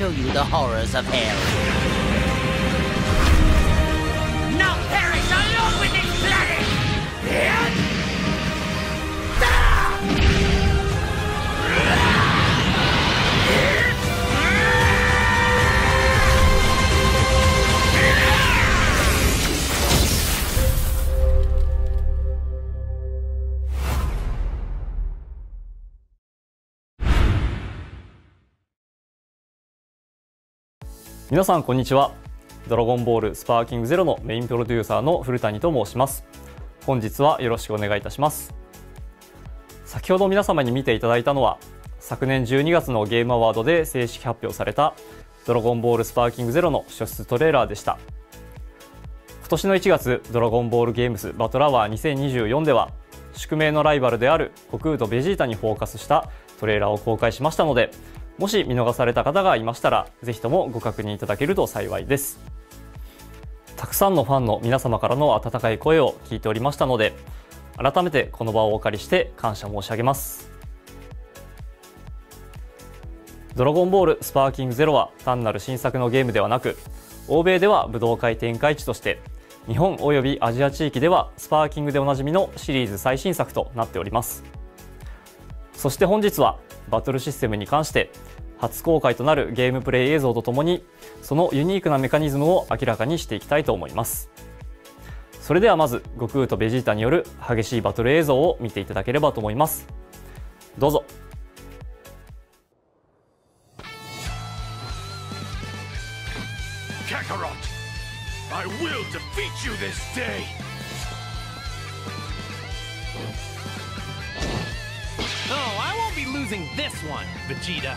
show you the horrors of hell. 皆さんこんにちは。ドラゴンボールスパーキングゼロのメインプロデューサーの古谷と申します。本日はよろしくお願いいたします。先ほど皆様に見ていただいたのは昨年12月のゲームアワードで正式発表されたドラゴンボールスパーキングゼロの初出トレーラーでした。今年の1月ドラゴンボールゲームスバトルアワー2024では宿命のライバルである悟空とベジータにフォーカスしたトレーラーを公開しましたのでもし見逃された方がいましたらぜひともご確認いただけると幸いです。たくさんのファンの皆様からの温かい声を聞いておりましたので改めてこの場をお借りして感謝申し上げます。ドラゴンボールスパーキングゼロは単なる新作のゲームではなく欧米では武道会展開地として日本およびアジア地域ではスパーキングでおなじみのシリーズ最新作となっております。そして本日はバトルシステムに関して初公開となるゲームプレイ映像とともにそのユニークなメカニズムを明らかにしていきたいと思いますそれではまず悟空とベジータによる激しいバトル映像を見ていただければと思いますどうぞ Kakarot! I will defeat you this day! Losing this one, Vegeta.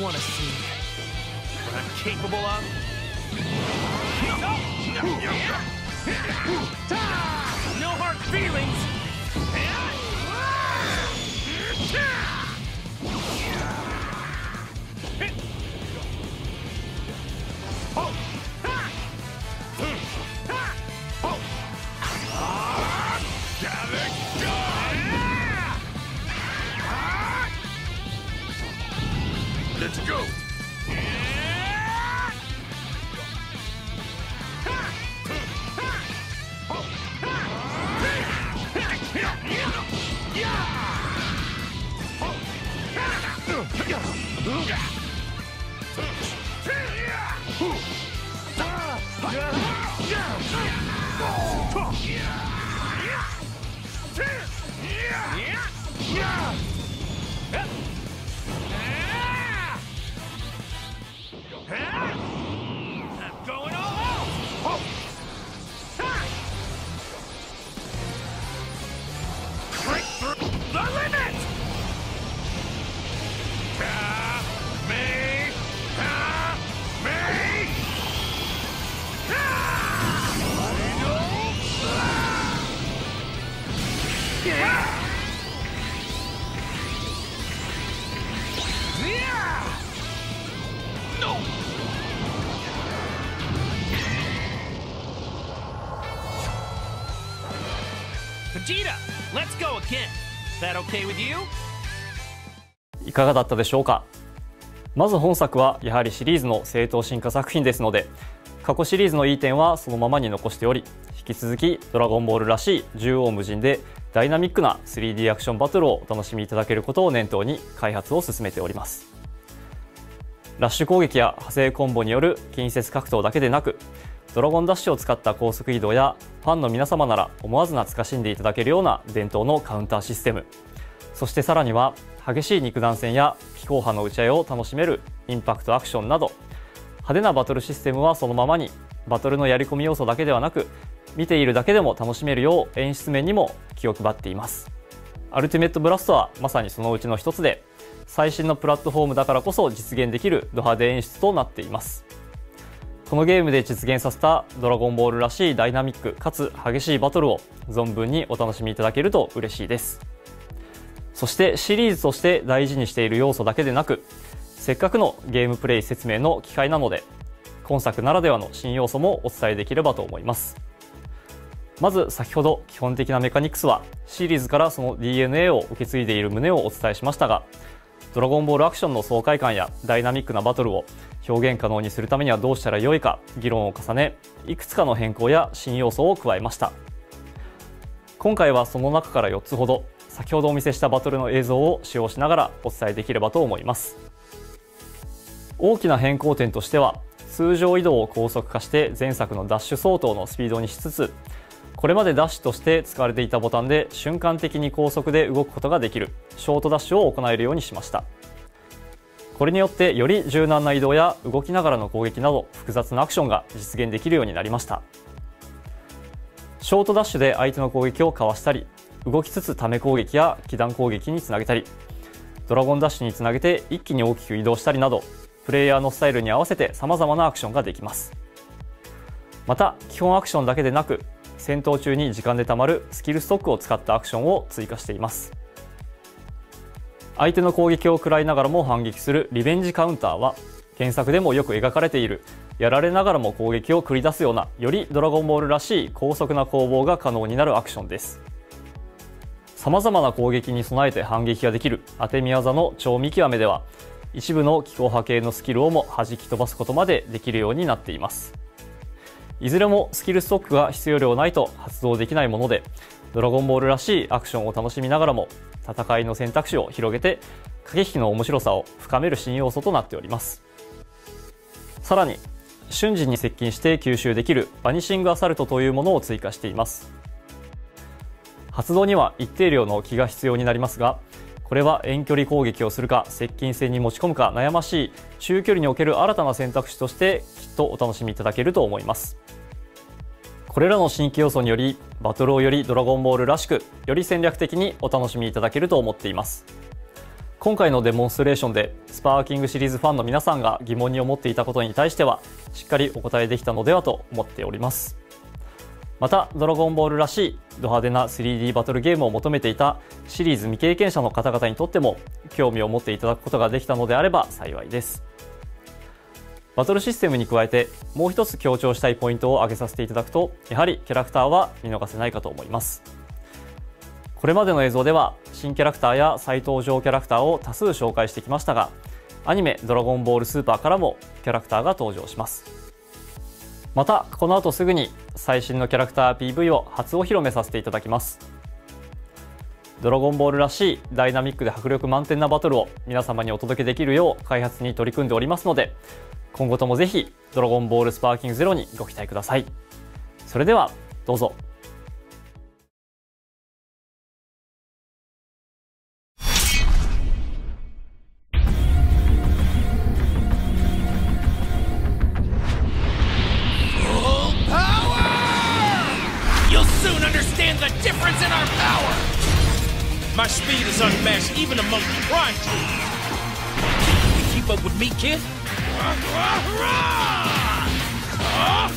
want to see what I'm capable of? No hard feelings! Let's go! いかがだったでしょうか？まず本作はやはりシリーズの正当進化作品ですので過去シリーズのいい点はそのままに残しており引き続き「ドラゴンボール」らしい縦横無尽でダイナミックな 3D アクションバトルをお楽しみいただけることを念頭に開発を進めております。ラッシュ攻撃や派生コンボによる近接格闘だけでなくドラゴンダッシュを使った高速移動やファンの皆様なら思わず懐かしんでいただけるような伝統のカウンターシステム。そしてさらには激しい肉弾戦や気候派の打ち合いを楽しめるインパクトアクションなど。派手なバトルシステムはそのままにバトルのやり込み要素だけではなく見ているだけでも楽しめるよう演出面にも気を配っています。アルティメットブラストはまさにそのうちの一つで最新のプラットフォームだからこそ実現できるド派手演出となっています。このゲームで実現させたドラゴンボールらしいダイナミックかつ激しいバトルを存分にお楽しみいただけると嬉しいです。そしてシリーズとして大事にしている要素だけでなくせっかくのゲームプレイ説明の機会なので今作ならではの新要素もお伝えできればと思います。まず先ほど基本的なメカニクスはシリーズからその DNA を受け継いでいる旨をお伝えしましたがドラゴンボールアクションの爽快感やダイナミックなバトルを表現可能にするためにはどうしたらよいか議論を重ねいくつかの変更や新要素を加えました。今回はその中から4つほど先ほどお見せしたバトルの映像を使用しながらお伝えできればと思います。大きな変更点としては通常移動を高速化して前作のダッシュ相当のスピードにしつつこれまでダッシュとして使われていたボタンで瞬間的に高速で動くことができる。ショートダッシュを行えるようにしました。これによってより柔軟な移動や動きながらの攻撃など複雑なアクションが実現できるようになりました。ショートダッシュで相手の攻撃をかわしたり動きつつため攻撃や気弾攻撃につなげたりドラゴンダッシュにつなげて一気に大きく移動したりなどプレイヤーのスタイルに合わせて様々なアクションができます。また基本アクションだけでなく戦闘中に時間でたまるスキルストックを使ったアクションを追加しています。相手の攻撃を食らいながらも反撃するリベンジカウンターは原作でもよく描かれている。やられながらも攻撃を繰り出すようなよりドラゴンボールらしい高速な攻防が可能になるアクションです。さまざまな攻撃に備えて反撃ができる。当て宮技の超見極めでは一部の気候波形のスキルをも弾き飛ばすことまでできるようになっています。いずれもスキルストックが必要量ないと発動できないものでドラゴンボールらしいアクションを楽しみながらも戦いの選択肢を広げて駆け引きの面白さを深める新要素となっております。さらに瞬時に接近して吸収できるバニシングアサルトというものを追加しています。発動には一定量の気が必要になりますがこれは遠距離攻撃をするか接近戦に持ち込むか悩ましい中距離における新たな選択肢としてきっとお楽しみいただけると思います。これらの新規要素によりバトルをよりドラゴンボールらしくより戦略的にお楽しみいただけると思っています。今回のデモンストレーションでスパーキングシリーズファンの皆さんが疑問に思っていたことに対してはしっかりお答えできたのではと思っております。またドラゴンボールらしいド派手な 3D バトルゲームを求めていたシリーズ未経験者の方々にとっても興味を持っていただくことができたのであれば幸いです。バトルシステムに加えてもう一つ強調したいポイントを挙げさせていただくとやはりキャラクターは見逃せないかと思います。これまでの映像では新キャラクターや再登場キャラクターを多数紹介してきましたがアニメ「ドラゴンボールスーパー」からもキャラクターが登場します。またこの後すぐに最新のキャラクター PV を初お披露目させていただきます。ドラゴンボールらしいダイナミックで迫力満点なバトルを皆様にお届けできるよう開発に取り組んでおりますので今後ともぜひドラゴンボールスパーキングゼロにご期待ください。それではどうぞ。Full power! You'll soon understand the difference in our power! My speed is unmatched even among prime troops. You keep up with me, kid? Huh?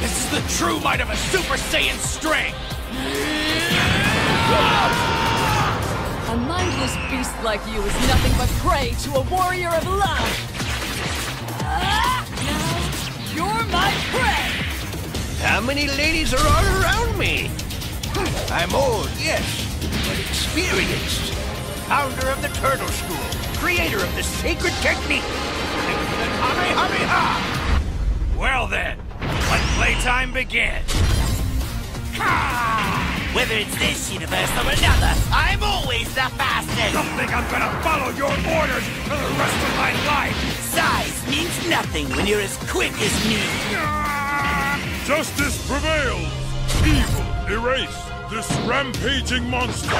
This is the true might of a Super Saiyan strength! A mindless beast like you is nothing but prey to a warrior of love. Ah, now you're my prey. How many ladies are all around me? I'm old, yes, but experienced. Founder of the Turtle School, creator of the sacred technique, Well then, let playtime begin. Whether it's this universe or another, I'm always the fastest. Don't think I'm gonna follow your orders for the rest of my life! Size means nothing when you're as quick as me. Ah! Justice prevails! Evil erased! This rampaging monster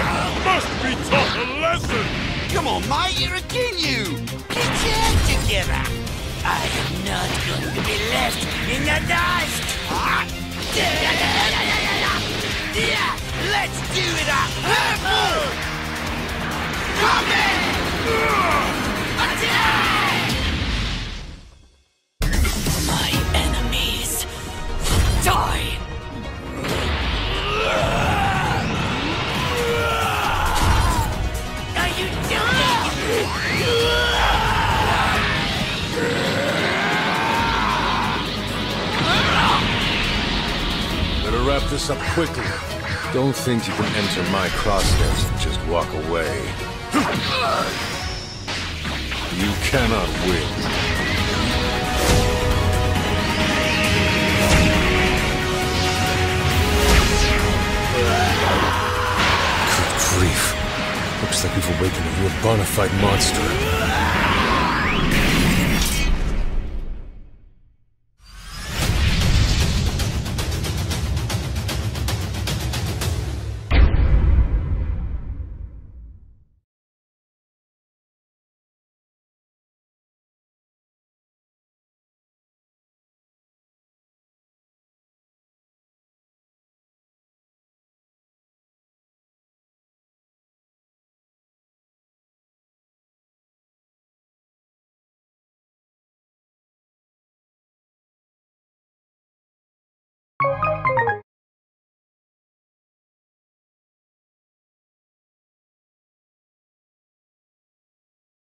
must be taught a lesson! Come on, mate, you're a Ginyu. Get your head together. I am not going to be left in the dust. Ah. Yeah, let's do it up. Purple! Attack! Wrap this up quickly. Don't think you can enter my crosshairs and just walk away. You cannot win. Good grief. Looks like we've awakened a real bona fide monster.